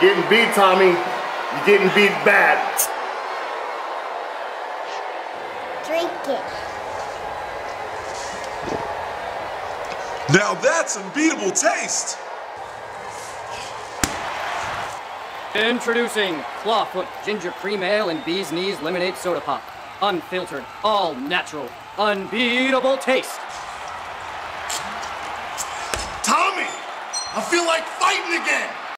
You're getting beat, Tommy. You're getting beat bad. Drink it. Now that's unbeatable taste! Introducing Clawfoot Ginger Cream Ale and Bee's Knees Lemonade Soda Pop. Unfiltered, all natural, unbeatable taste. Tommy! I feel like fighting again!